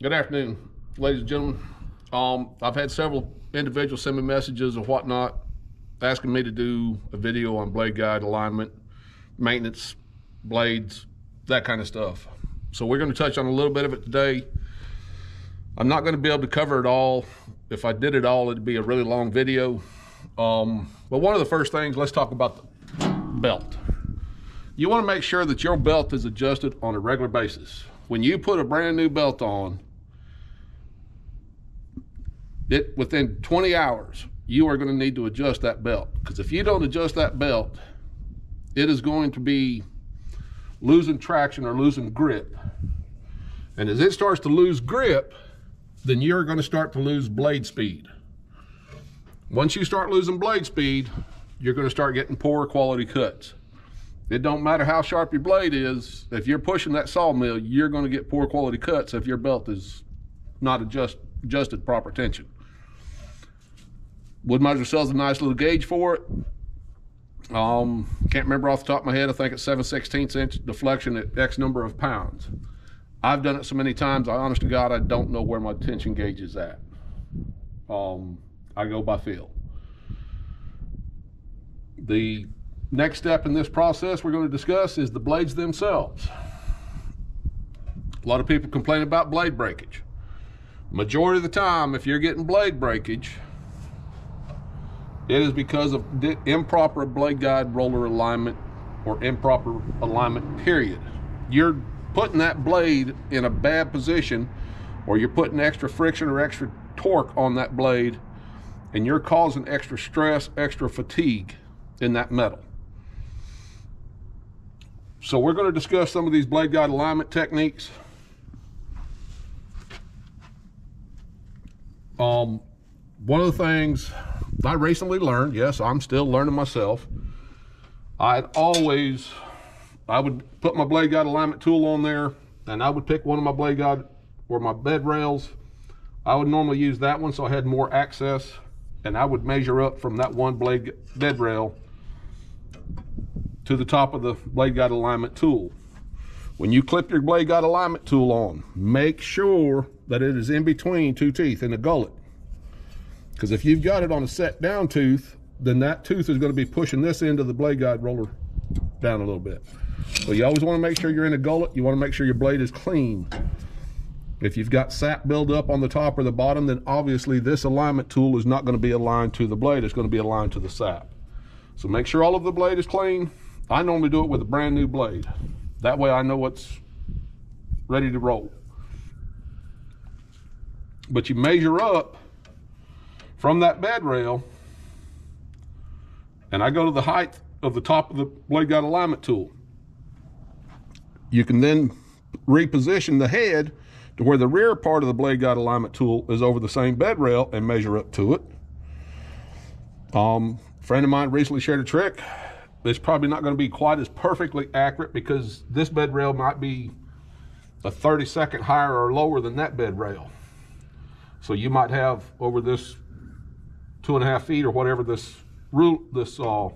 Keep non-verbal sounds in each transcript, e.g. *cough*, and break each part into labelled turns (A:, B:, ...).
A: Good afternoon, ladies and gentlemen. Um, I've had several individuals send me messages or whatnot asking me to do a video on blade guide alignment, maintenance, blades, that kind of stuff. So we're going to touch on a little bit of it today. I'm not going to be able to cover it all. If I did it all, it'd be a really long video. Um, but one of the first things, let's talk about the belt. You want to make sure that your belt is adjusted on a regular basis. When you put a brand new belt on, it within 20 hours, you are going to need to adjust that belt. Because if you don't adjust that belt, it is going to be losing traction or losing grip. And as it starts to lose grip, then you're going to start to lose blade speed. Once you start losing blade speed, you're going to start getting poor quality cuts. It don't matter how sharp your blade is, if you're pushing that sawmill, you're going to get poor quality cuts if your belt is not adjust, adjusted proper tension. Wood-Mizer sells a nice little gauge for it. Um, can't remember off the top of my head. I think it's 7 16 inch deflection at X number of pounds. I've done it so many times, I honest to God, I don't know where my tension gauge is at. Um, I go by feel. The next step in this process we're going to discuss is the blades themselves. A lot of people complain about blade breakage. Majority of the time, if you're getting blade breakage, it is because of improper blade guide roller alignment or improper alignment, period. You're putting that blade in a bad position or you're putting extra friction or extra torque on that blade and you're causing extra stress, extra fatigue in that metal. So we're going to discuss some of these blade guide alignment techniques. Um, one of the things I recently learned, yes, I'm still learning myself. I'd always, I would put my blade guide alignment tool on there and I would pick one of my blade guide or my bed rails. I would normally use that one so I had more access and I would measure up from that one blade bed rail to the top of the blade guide alignment tool. When you clip your blade guide alignment tool on, make sure that it is in between two teeth in the gullet. Because if you've got it on a set down tooth, then that tooth is going to be pushing this end of the blade guide roller down a little bit. So you always want to make sure you're in a gullet. You want to make sure your blade is clean. If you've got sap buildup on the top or the bottom, then obviously this alignment tool is not going to be aligned to the blade. It's going to be aligned to the sap. So make sure all of the blade is clean. I normally do it with a brand new blade. That way I know what's ready to roll. But you measure up from that bed rail, and I go to the height of the top of the blade guide alignment tool. You can then reposition the head to where the rear part of the blade guide alignment tool is over the same bed rail and measure up to it. Um, a friend of mine recently shared a trick. It's probably not going to be quite as perfectly accurate because this bed rail might be a 30 second higher or lower than that bed rail. So you might have over this two and a half feet or whatever this rule this uh,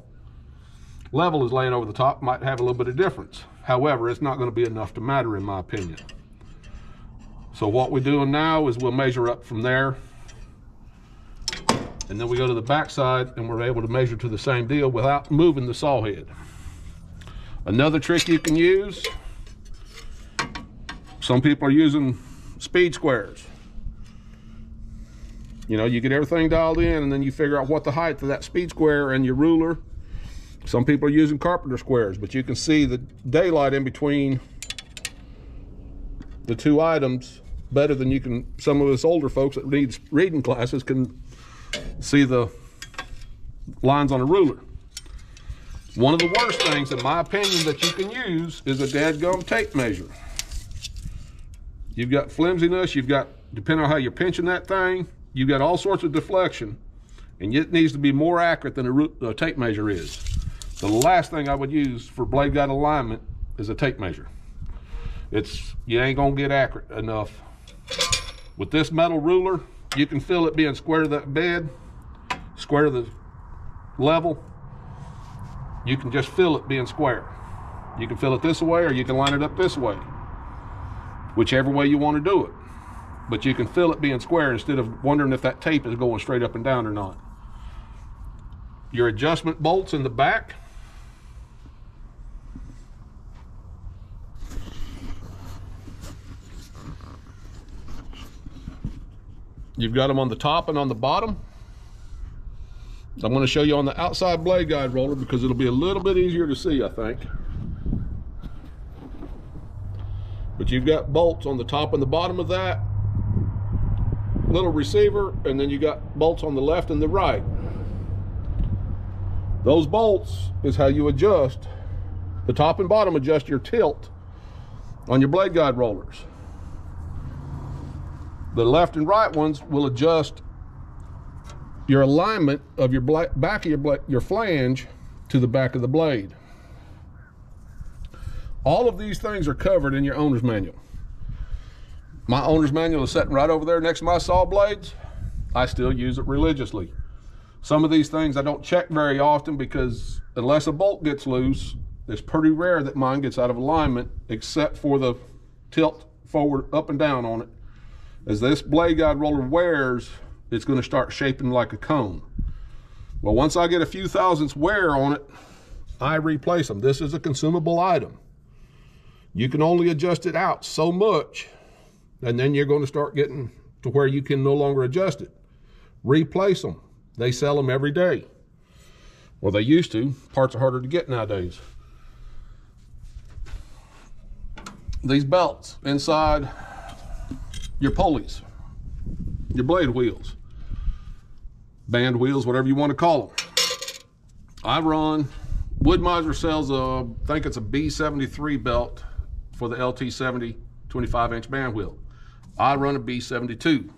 A: level is laying over the top might have a little bit of difference. However, it's not going to be enough to matter in my opinion. So what we're doing now is we'll measure up from there. And then we go to the back side and we're able to measure to the same deal without moving the saw head. Another trick you can use, some people are using speed squares. You know, you get everything dialed in and then you figure out what the height of that speed square and your ruler. Some people are using carpenter squares, but you can see the daylight in between the two items better than you can, some of us older folks that need reading classes can see the lines on a ruler. One of the worst things, in my opinion, that you can use is a dadgum tape measure. You've got flimsiness, you've got, depending on how you're pinching that thing, You've got all sorts of deflection, and it needs to be more accurate than a, a tape measure is. The last thing I would use for blade guide alignment is a tape measure. It's you ain't gonna get accurate enough. With this metal ruler, you can feel it being square to that bed, square to the level. You can just feel it being square. You can feel it this way or you can line it up this way. Whichever way you want to do it. But you can feel it being square instead of wondering if that tape is going straight up and down or not. Your adjustment bolts in the back. You've got them on the top and on the bottom. I'm going to show you on the outside blade guide roller because it'll be a little bit easier to see, I think. But you've got bolts on the top and the bottom of that little receiver, and then you got bolts on the left and the right. Those bolts is how you adjust. The top and bottom adjust your tilt on your blade guide rollers. The left and right ones will adjust your alignment of your back of your, your flange to the back of the blade. All of these things are covered in your owner's manual. My owner's manual is sitting right over there next to my saw blades. I still use it religiously. Some of these things I don't check very often because unless a bolt gets loose, it's pretty rare that mine gets out of alignment except for the tilt forward up and down on it. As this blade guide roller wears, it's going to start shaping like a cone. Well, once I get a few thousandths wear on it, I replace them. This is a consumable item. You can only adjust it out so much, and then you're going to start getting to where you can no longer adjust it. Replace them. They sell them every day. Well, they used to. Parts are harder to get nowadays. These belts inside your pulleys, your blade wheels, band wheels, whatever you want to call them. I run, Wood-Mizer sells a, I think it's a B73 belt for the LT70 25 inch band wheel. I run a B72.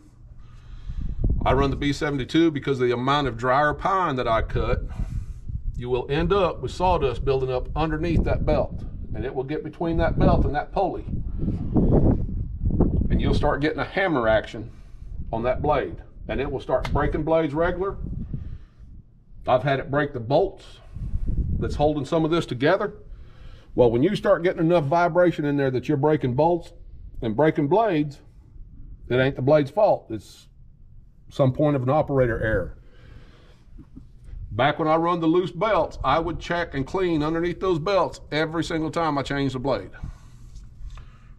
A: I run the B72 because the amount of drier pine that I cut, you will end up with sawdust building up underneath that belt and it will get between that belt and that pulley and you'll start getting a hammer action on that blade and it will start breaking blades regular. I've had it break the bolts that's holding some of this together. Well, when you start getting enough vibration in there that you're breaking bolts and breaking blades, it ain't the blade's fault. It's some point of an operator error. Back when I run the loose belts, I would check and clean underneath those belts every single time I change the blade.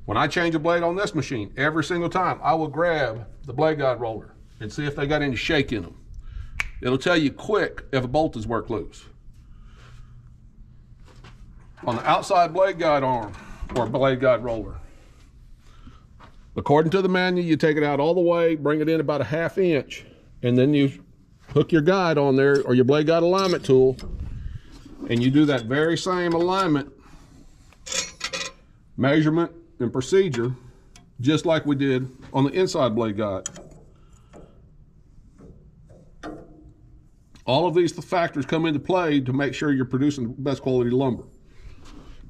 A: When I change a blade on this machine, every single time, I will grab the blade guide roller and see if they got any shake in them. It'll tell you quick if a bolt is worked loose. On the outside blade guide arm or blade guide roller, according to the manual, you take it out all the way, bring it in about a half inch, and then you hook your guide on there or your blade guide alignment tool, and you do that very same alignment measurement and procedure just like we did on the inside blade guide. All of these factors come into play to make sure you're producing the best quality lumber.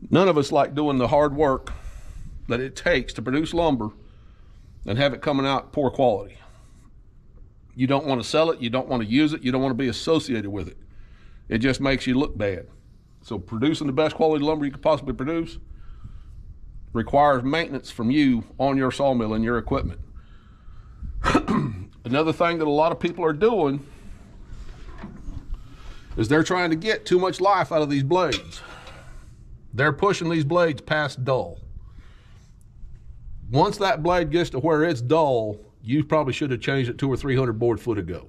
A: None of us like doing the hard work that it takes to produce lumber and have it coming out poor quality. You don't want to sell it, you don't want to use it, you don't want to be associated with it. It just makes you look bad. So producing the best quality lumber you could possibly produce requires maintenance from you on your sawmill and your equipment. *clears throat* Another thing that a lot of people are doing is they're trying to get too much life out of these blades. They're pushing these blades past dull. Once that blade gets to where it's dull, you probably should have changed it two or 300 board foot ago.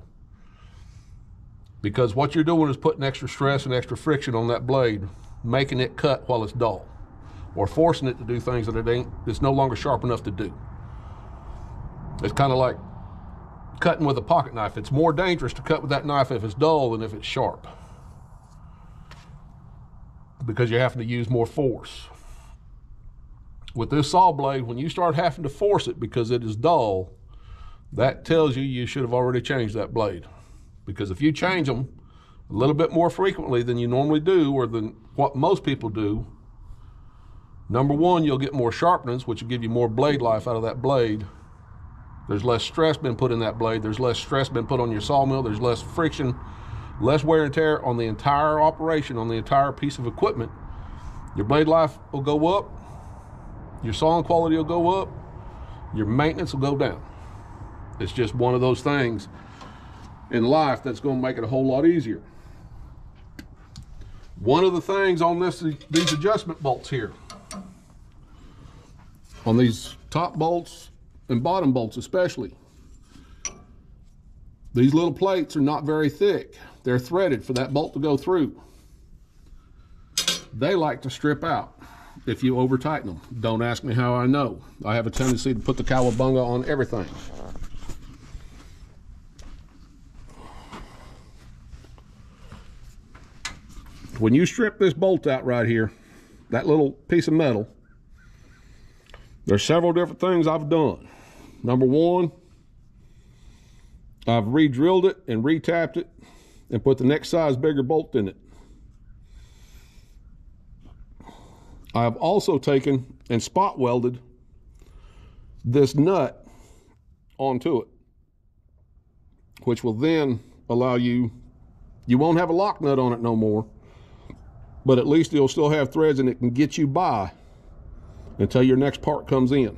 A: Because what you're doing is putting extra stress and extra friction on that blade, making it cut while it's dull or forcing it to do things that it ain't, it's no longer sharp enough to do. It's kind of like cutting with a pocket knife. It's more dangerous to cut with that knife if it's dull than if it's sharp because you're having to use more force. With this saw blade, when you start having to force it because it is dull, that tells you you should have already changed that blade. Because if you change them a little bit more frequently than you normally do or than what most people do, Number one, you'll get more sharpness, which will give you more blade life out of that blade. There's less stress been put in that blade. There's less stress been put on your sawmill. There's less friction, less wear and tear on the entire operation, on the entire piece of equipment. Your blade life will go up. Your sawing quality will go up. Your maintenance will go down. It's just one of those things in life that's going to make it a whole lot easier. One of the things on this these adjustment bolts here, on these top bolts and bottom bolts especially, these little plates are not very thick. They're threaded for that bolt to go through. They like to strip out if you over tighten them. Don't ask me how I know. I have a tendency to put the cowabunga on everything. When you strip this bolt out right here, that little piece of metal, there's several different things I've done. Number one, I've re-drilled it and re-tapped it and put the next size bigger bolt in it. I've also taken and spot welded this nut onto it, which will then allow you, you won't have a lock nut on it no more, but at least it'll still have threads and it can get you by until your next part comes in.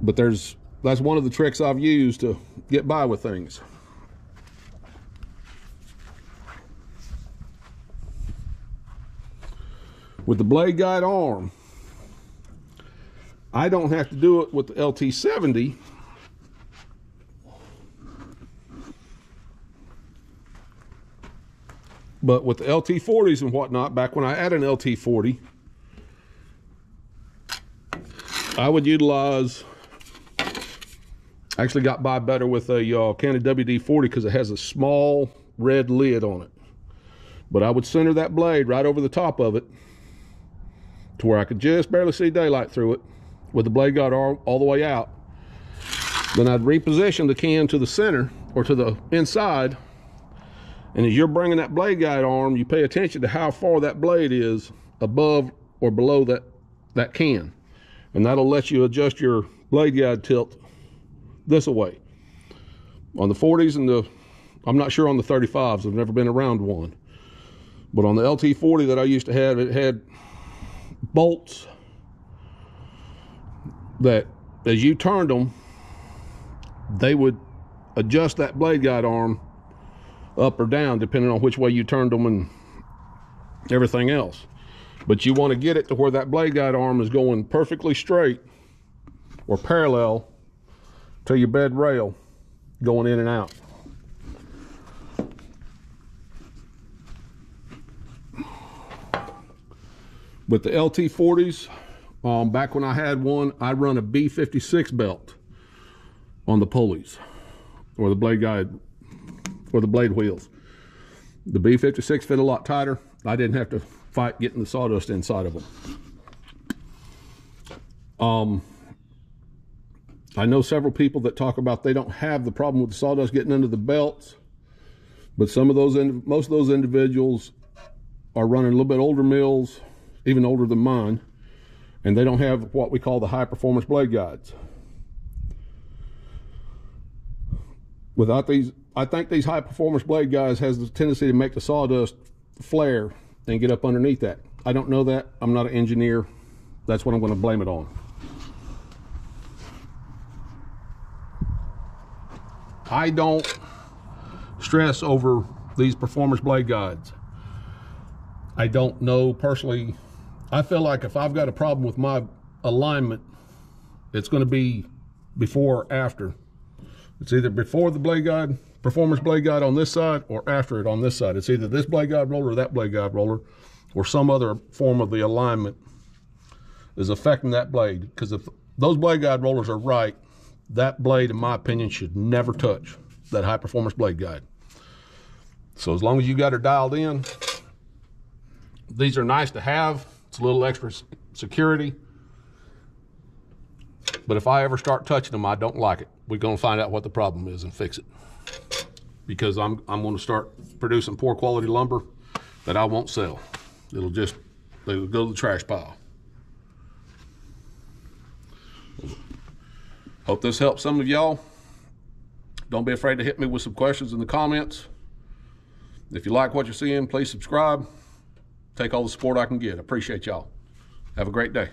A: But there's that's one of the tricks I've used to get by with things. With the blade guide arm, I don't have to do it with the LT70 but with the LT40s and whatnot, back when I had an LT40, I would utilize Actually got by better with a uh, can of WD-40 because it has a small red lid on it. But I would center that blade right over the top of it to where I could just barely see daylight through it with the blade guide all, all the way out. Then I'd reposition the can to the center or to the inside. And as you're bringing that blade guide arm, you pay attention to how far that blade is above or below that, that can. And that'll let you adjust your blade guide tilt this away. On the 40s and the, I'm not sure on the 35s, I've never been around one. But on the LT40 that I used to have, it had bolts that as you turned them, they would adjust that blade guide arm up or down depending on which way you turned them and everything else. But you want to get it to where that blade guide arm is going perfectly straight or parallel to your bed rail going in and out. With the LT40s, um, back when I had one, I run a B56 belt on the pulleys or the blade guide or the blade wheels. The B56 fit a lot tighter. I didn't have to fight getting the sawdust inside of them. Um, I know several people that talk about they don't have the problem with the sawdust getting under the belts, but some of those, most of those individuals are running a little bit older mills, even older than mine, and they don't have what we call the high performance blade guides. Without these, I think these high performance blade guides has the tendency to make the sawdust flare and get up underneath that. I don't know that. I'm not an engineer. That's what I'm going to blame it on. I don't stress over these performance blade guides. I don't know personally. I feel like if I've got a problem with my alignment, it's going to be before or after. It's either before the blade guide, performance blade guide on this side, or after it on this side. It's either this blade guide roller or that blade guide roller, or some other form of the alignment is affecting that blade. Because if those blade guide rollers are right, that blade, in my opinion, should never touch that high performance blade guide. So as long as you got her dialed in, these are nice to have. A little extra security. But if I ever start touching them, I don't like it. We're gonna find out what the problem is and fix it. Because I'm, I'm gonna start producing poor quality lumber that I won't sell. It'll just, it'll go to the trash pile. Hope this helps some of y'all. Don't be afraid to hit me with some questions in the comments. If you like what you're seeing, please subscribe. Take all the support I can get. Appreciate y'all. Have a great day.